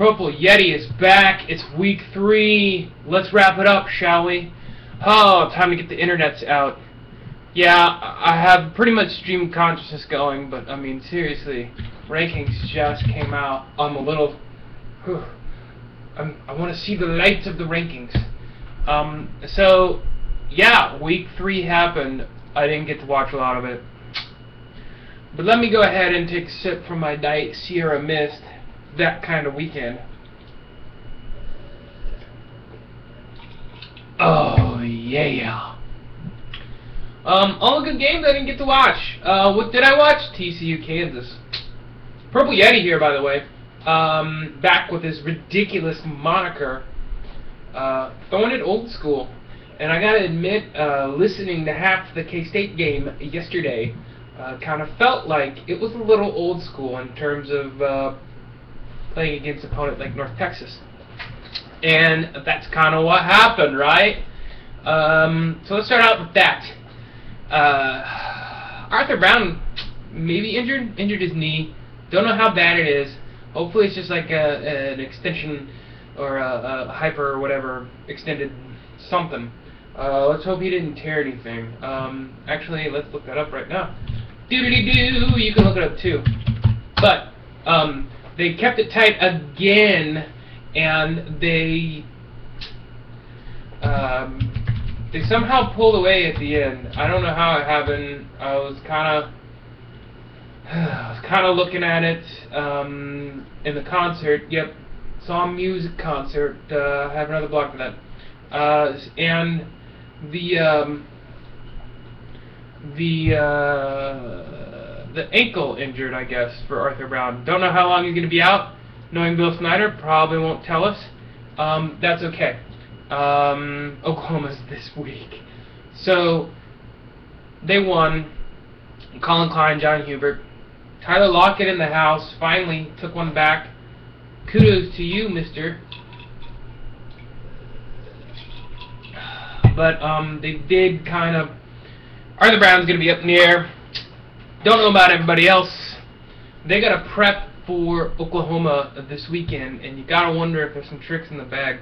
Purple Yeti is back. It's week three. Let's wrap it up, shall we? Oh, time to get the internets out. Yeah, I have pretty much stream consciousness going, but I mean, seriously, rankings just came out. I'm a little. Whew, I'm, I want to see the lights of the rankings. Um, so, yeah, week three happened. I didn't get to watch a lot of it. But let me go ahead and take a sip from my Diet Sierra Mist. That kind of weekend. Oh, yeah. Um, all the good games I didn't get to watch. Uh, what did I watch? TCU Kansas. Purple Yeti here, by the way. Um, back with his ridiculous moniker. Uh, throwing it old school. And I gotta admit, uh, listening to half the K-State game yesterday, uh, kind of felt like it was a little old school in terms of uh, playing against an opponent like North Texas. And that's kind of what happened, right? Um, so let's start out with that. Uh, Arthur Brown maybe injured, injured his knee. Don't know how bad it is. Hopefully it's just like a, an extension or a, a hyper or whatever extended something. Uh, let's hope he didn't tear anything. Um, actually, let's look that up right now. Doo-doo-doo-doo, you can look it up too. But, um, they kept it tight again, and they, um, they somehow pulled away at the end. I don't know how it happened. I was kind of, I was kind of looking at it um, in the concert. Yep, saw a music concert. Uh, I have another blog for that. Uh, and the um, the uh, the ankle injured, I guess, for Arthur Brown. Don't know how long he's going to be out. Knowing Bill Snyder, probably won't tell us. Um, that's okay. Um, Oklahoma's this week, so they won. Collin Klein, John Hubert, Tyler Lockett in the house. Finally took one back. Kudos to you, Mister. But um, they did kind of. Arthur Brown's going to be up in the air. Don't know about everybody else. They got to prep for Oklahoma this weekend, and you got to wonder if there's some tricks in the bag.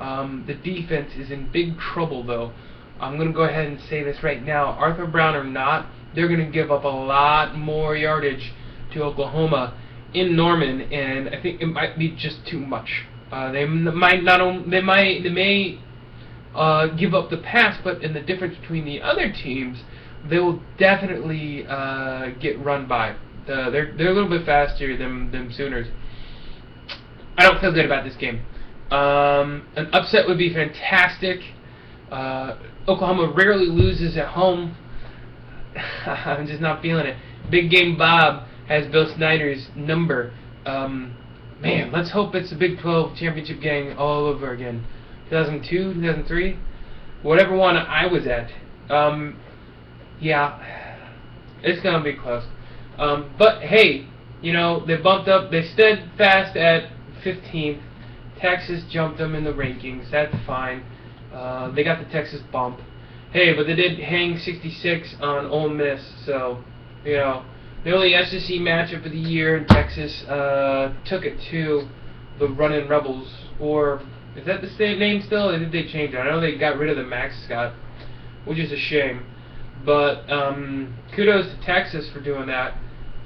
Um, the defense is in big trouble, though. I'm going to go ahead and say this right now. Arthur Brown or not, they're going to give up a lot more yardage to Oklahoma in Norman, and I think it might be just too much. Uh, they might not. On, they might. They may uh, give up the pass, but in the difference between the other teams, they will definitely uh, get run by. Uh, they're they're a little bit faster than than Sooners. I don't feel good about this game. Um, an upset would be fantastic. Uh, Oklahoma rarely loses at home. I'm just not feeling it. Big Game Bob has Bill Snyder's number. Um, man, let's hope it's the Big 12 championship gang all over again. 2002, 2003, whatever one I was at. Um, yeah, it's gonna be close. Um, but hey, you know they bumped up. They stood fast at 15th. Texas jumped them in the rankings. That's fine. Uh, they got the Texas bump. Hey, but they did hang 66 on Ole Miss, so you know the only SEC matchup of the year in Texas uh, took it to the Running Rebels. Or is that the same name still? Or did they change it? I know they got rid of the mascot, which is a shame. But um, kudos to Texas for doing that.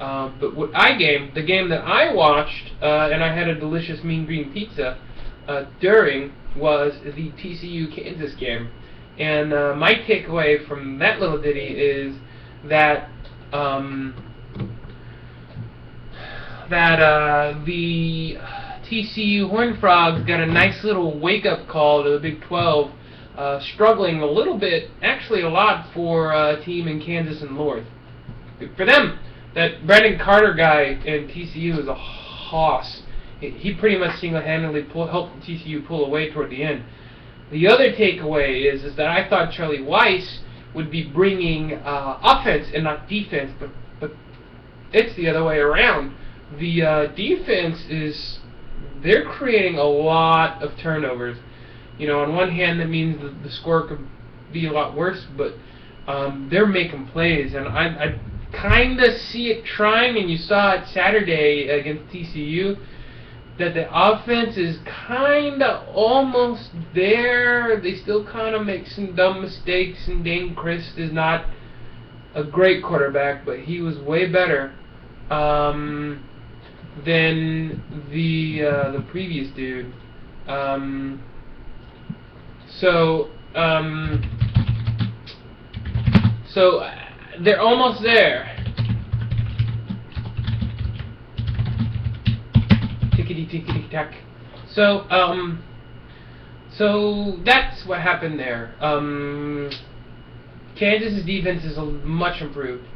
Uh, but what I game, the game that I watched, uh, and I had a delicious mean green pizza uh, during, was the TCU Kansas game. And uh, my takeaway from that little ditty is that um, that uh, the TCU Horned Frogs got a nice little wake-up call to the Big 12, uh, struggling a little bit, actually a lot for a team in Kansas and North. Good for them. That Brandon Carter guy in TCU is a hoss. He, pretty much single-handedly pull, helped TCU pull away toward the end. The other takeaway is is that I thought Charlie Weis would be bringing uh, offense and not defense, but but it's the other way around. The uh, defense is they're creating a lot of turnovers. You know, on one hand, that means the, the score could be a lot worse, but um, they're making plays, and I, I kind of see it trying. And you saw it Saturday against TCU. that the offense is kind of almost there. They still kind of make some dumb mistakes, and Dayne Crist is not a great quarterback, but he was way better um, than the uh, the previous dude. Um, so um, so uh, they're almost there. Tickety tickety tack. So um, so that's what happened there. Um, Kansas's defense is much improved,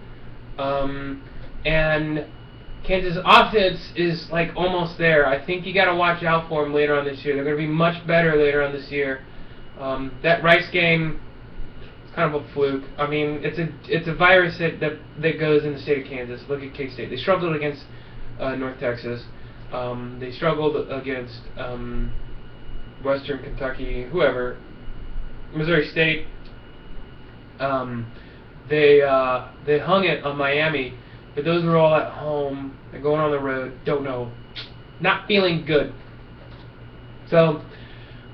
um, and Kansas offense is like almost there. I think you got to watch out for them later on this year. They're going to be much better later on this year. Um, that Rice game is kind of a fluke. I mean, it's a it's a virus that that, that goes in the state of Kansas. Look at K State. They struggled against uh, North Texas. Um, they struggled against um, Western Kentucky, whoever, Missouri State. Um, they uh, they hung it on Miami, but those were all at home. They're going on the road. Don't know. Not feeling good. So,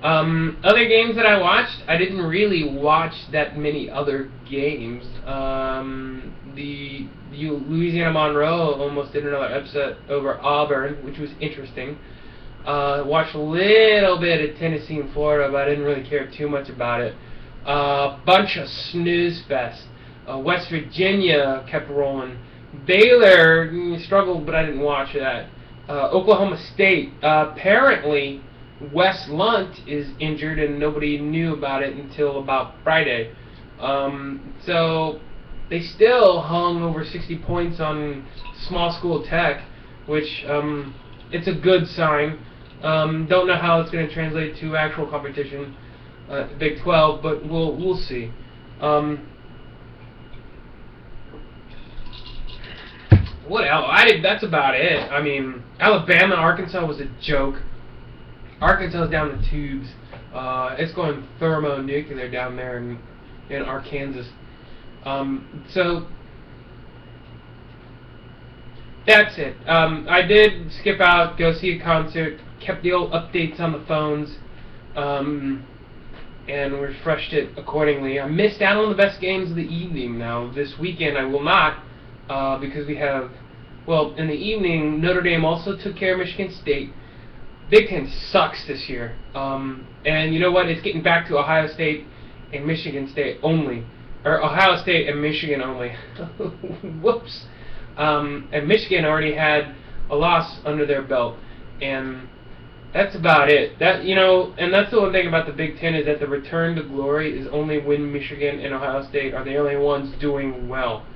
um, other games that I watched, I didn't really watch that many other games. Um, the Louisiana Monroe almost did another upset over Auburn, which was interesting. Uh, watched a little bit of Tennessee and Florida, but I didn't really care too much about it. A uh, bunch of snooze fest. Uh, West Virginia kept rolling. Baylor mm, struggled, but I didn't watch that. Uh, Oklahoma State. Apparently, Wes Lunt is injured, and nobody knew about it until about Friday. Um, so they still hung over 60 points on small school tech, which um, it's a good sign. Um, don't know how it's going to translate to actual competition uh, Big 12, but we'll we'll see. Um, what else? I that's about it. I mean, Alabama, Arkansas was a joke. Arkansas's down the tubes. Uh, it's going thermonuclear down there in in Arkansas. Um, so that's it. Um, I did skip out, go see a concert, kept the old updates on the phones. Um, and refreshed it accordingly. I missed out on the best games of the evening. Now this weekend I will not, uh, because we have, well, in the evening Notre Dame also took care of Michigan State. Big Ten sucks this year, um, and you know what? It's getting back to Ohio State and Michigan State only, or Ohio State and Michigan only. Whoops. Um, and Michigan already had a loss under their belt, and that's about it. That you know, and that's the one thing about the Big Ten is that the return to glory is only when Michigan and Ohio State are the only ones doing well.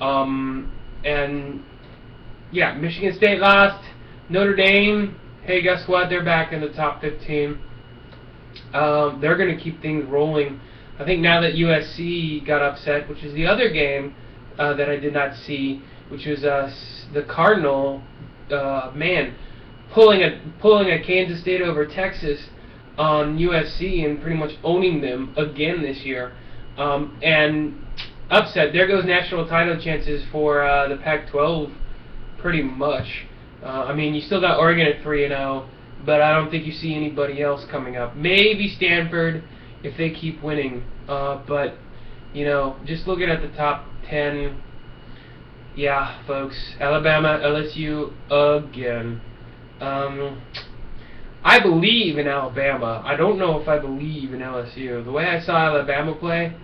Um, and yeah, Michigan State lost. Notre Dame, hey, guess what? They're back in the top 15. Um, they're going to keep things rolling. I think now that USC got upset, which is the other game uh, that I did not see, which was uh, the Cardinal. Uh, man, pulling a pulling a Kansas State over Texas on USC and pretty much owning them again this year. Um, and upset. There goes national title chances for uh, the Pac-12, pretty much. Uh, I mean, you still got Oregon at three and zero, oh, but I don't think you see anybody else coming up. Maybe Stanford if they keep winning. Uh, but you know, just looking at the top ten. Yeah, folks, Alabama, LSU again. Um, I believe in Alabama. I don't know if I believe in LSU. The way I saw Alabama play,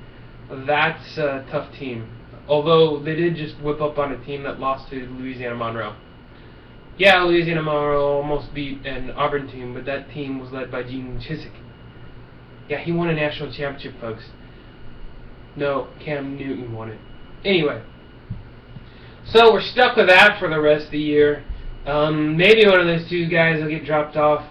that's a tough team. Although they did just whip up on a team that lost to Louisiana Monroe. Yeah, Louisiana Monroe almost beat an Auburn team, but that team was led by Gene Chizik. Yeah, he won a national championship, folks. No, Cam Newton won it. Anyway, so we're stuck with that for the rest of the year. Um, maybe one of those two guys will get dropped off.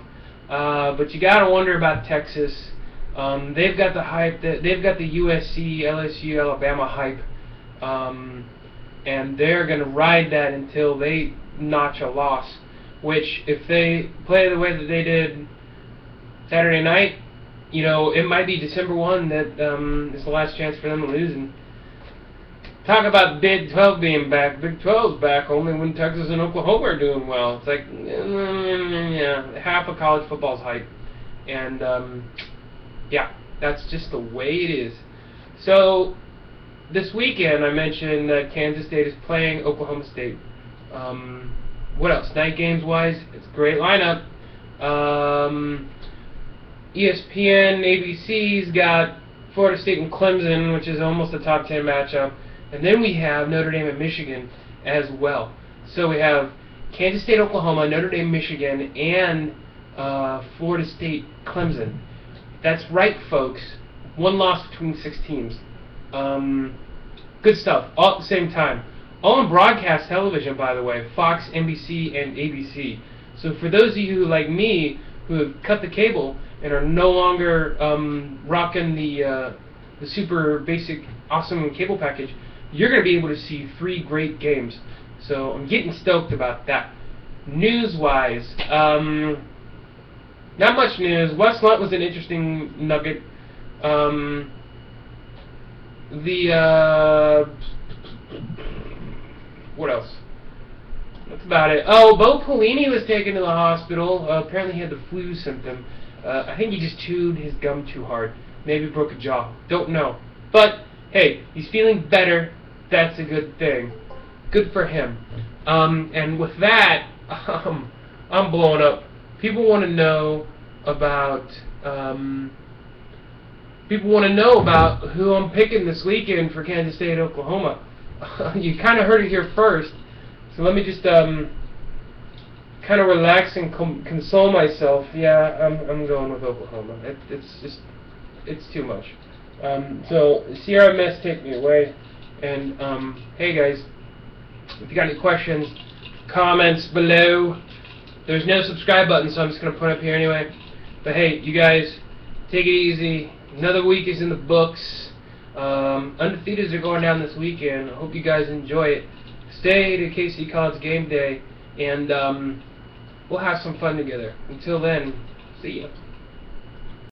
Uh, but you gotta wonder about Texas. Um, they've got the hype. That they've got the USC, LSU, Alabama hype, um, and they're gonna ride that until they notch a loss. Which, if they play the way that they did Saturday night, you know, it might be December one that um, is the last chance for them to lose. And talk about Big 12 being back. Big 12's back only when Texas and Oklahoma are doing well. It's like, mm, yeah, half of college football's hype. And, um, yeah, that's just the way it is. So, this weekend I mentioned that Kansas State is playing Oklahoma State. Um, what else? Night games wise, it's a great lineup. Um, ESPN, ABC's got Florida State and Clemson, which is almost a top 10 matchup. And then we have Notre Dame and Michigan as well. So we have Kansas State, Oklahoma, Notre Dame, Michigan, and uh, Florida State, Clemson. That's right, folks. One loss between six teams. Um, good stuff. All at the same time. On broadcast television, by the way. Fox, NBC, and ABC. So for those of you who, like me who have cut the cable and are no longer um, rocking the uh, the super basic awesome cable package, you're going to be able to see three great games. So I'm getting stoked about that. News-wise, um, not much news. Wes Lunt was an interesting nugget. Um, the uh, what else? That's about it. Oh, Bo Pelini was taken to the hospital. Uh, apparently he had the flu symptom. Uh, I think he just chewed his gum too hard. Maybe broke a jaw. Don't know. But, hey, he's feeling better. That's a good thing. Good for him. Um, and with that, um, I'm blowing up. People want to know about... Um, people want to know about who I'm picking this weekend for Kansas State, Oklahoma. you kind of heard it here first. So let me just um, kind of relax and console myself. Yeah, I'm I'm going with Oklahoma. It, it's just it's too much. Um, so CRMS take me away. And um, hey guys, if you got any questions, comments below. There's no subscribe button, so I'm just gonna put up here anyway. But hey, you guys, take it easy. Another week is in the books. Um, undefeateds are going down this weekend. I hope you guys enjoy it stay to KC College game day, and um, we'll have some fun together. Until then, see ya.